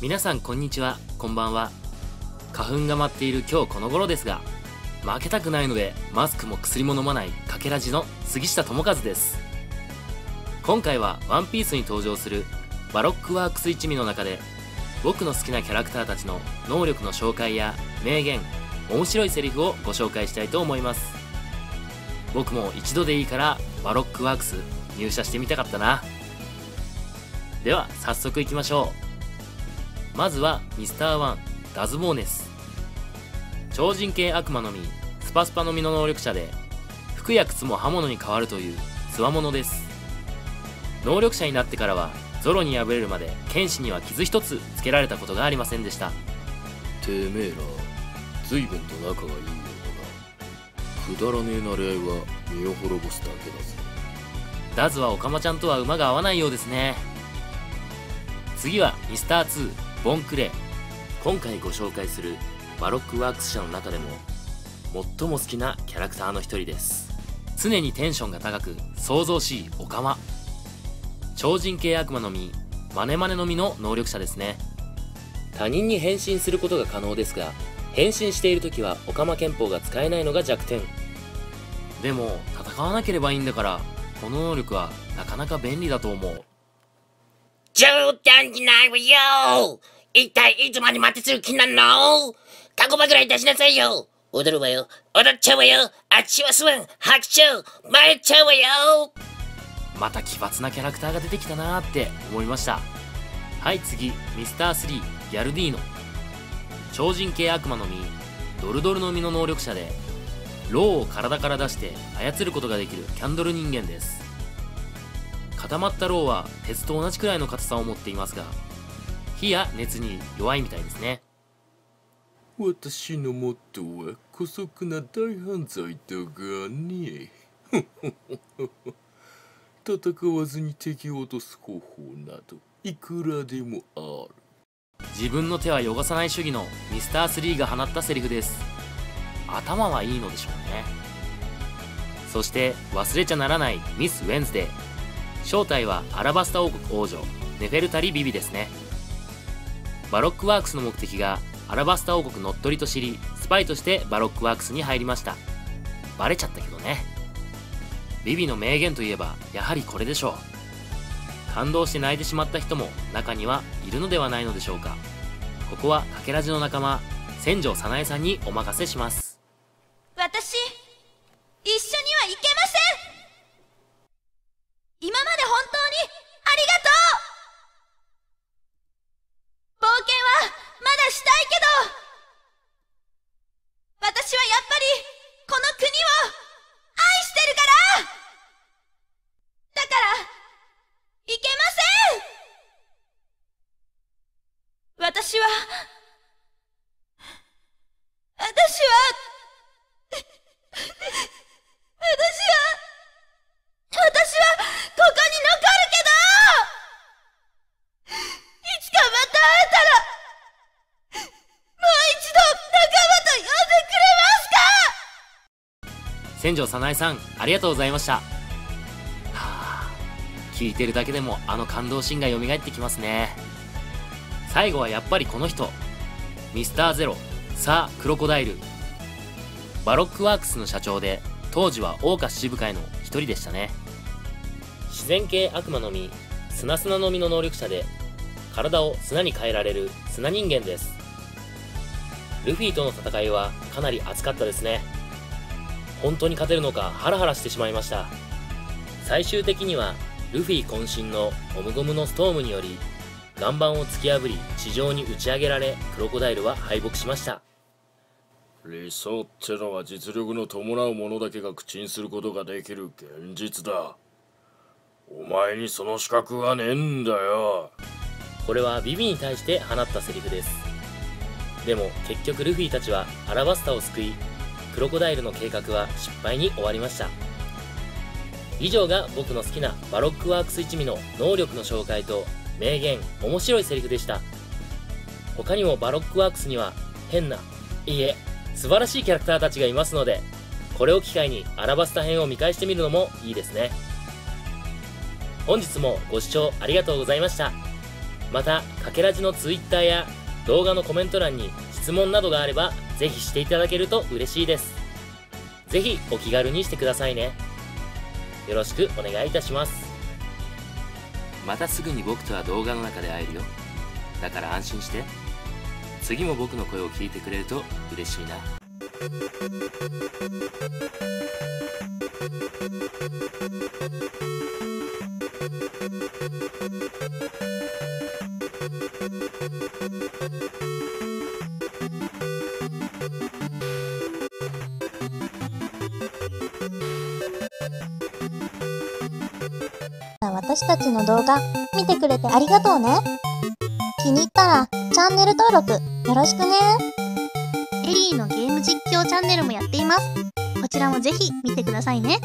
皆さんこんにちは。こんばんは。花粉が舞っている今日この頃ですが負けたくないのでマスクも薬も飲まないかけらじの杉下智和です。今回は「ワンピースに登場するバロックワークス一味の中で僕の好きなキャラクターたちの能力の紹介や名言面白いセリフをご紹介したいと思います。僕も一度でいいからバロックワークス入社してみたかったな。では早速いきましょう。まずはミスターワンダズボーネス。超人系悪魔の実スパスパの実の能力者で服や靴も刃物に変わるという強者です。能力者になってからはゾロに敗れるまで剣士には傷一つつけられたことがありませんでした。てめえら随分と仲がいいようだな。くだらねえなれ合いは身を滅ぼすだけだぜ。ダズはオカマちゃんとは馬が合わないようですね。次はミスター2ボンクレ。今回ご紹介するバロックワークス社の中でも最も好きなキャラクターの一人です。常にテンションが高く騒々しいオカマ。超人系悪魔の実マネマネの実の能力者ですね。他人に変身することが可能ですが変身している時はオカマ拳法が使えないのが弱点。でも戦わなければいいんだからこの能力はなかなか便利だと思う。冗談じゃないわよ！一体いつまで待ってする気なの？タコパぐらい出しなさいよ。踊るわよ。踊っちゃうわよ。あっちはスワン拍手参っちゃうわよ。また奇抜なキャラクターが出てきたなーって思いました。はい次ミスター3ギャルディーノ。超人系悪魔の実ドルドルの実の能力者でローを体から出して操ることができるキャンドル人間です。固まったローは鉄と同じくらいの硬さを持っていますが火や熱に弱いみたいですね。私のモットーは姑息な大犯罪だがね。戦わずに敵を落とす方法などいくらでもある。自分の手は汚さない主義のミスター3が放ったセリフです。頭はいいのでしょうね。そして忘れちゃならないミス・ウェンズデー。正体はアラバスタ王国王女ネフェルタリ・ビビですねバロックワークスの目的がアラバスタ王国乗っ取りと知りスパイとしてバロックワークスに入りました。バレちゃったけどね。ビビの名言といえばやはりこれでしょう。感動して泣いてしまった人も中にはいるのではないのでしょうか。ここはかけらじの仲間千条早苗さんにお任せします私一緒には行けません今まで本当にありがとう冒険はまだしたいけど私はやっぱりこの国を愛してるからだからいけません私は私は私は、私は、ここに残るけどいつかまた会えたら、もう一度仲間と呼んでくれますか？千条早苗さんありがとうございました。はあ聞いてるだけでもあの感動シーンが蘇ってきますね。最後はやっぱりこの人。ミスターゼロ。サー・クロコダイル。バロックワークスの社長で当時は王下七武海の一人でしたね。自然系悪魔の実。スナスナの実の能力者で体を砂に変えられる砂人間です。ルフィとの戦いはかなり熱かったですね。本当に勝てるのかハラハラしてしまいました。最終的にはルフィ渾身のゴムゴムのストームにより岩盤を突き破り地上に打ち上げられクロコダイルは敗北しました。理想ってのは実力の伴う者だけが口にすることができる現実だ。お前にその資格はねえんだよ。これはビビに対して放ったセリフです。でも結局ルフィたちはアラバスタを救いクロコダイルの計画は失敗に終わりました。以上が僕の好きなバロックワークス一味の能力の紹介と名言面白いセリフでした。他にもバロックワークスには変ないいえ素晴らしいキャラクターたちがいますのでこれを機会にアラバスタ編を見返してみるのもいいですね。本日もご視聴ありがとうございました。またかけらじの Twitter や動画のコメント欄に質問などがあればぜひしていただけると嬉しいです。ぜひお気軽にしてくださいね。よろしくお願いいたします。またすぐに僕とは動画の中で会えるよ。だから安心して。次も僕の声を聞いてくれると嬉しいな。私たちの動画見てくれてありがとうね。気に入ったらチャンネル登録よろしくね。エリーのゲーム実況チャンネルもやっています。こちらもぜひ見てくださいね。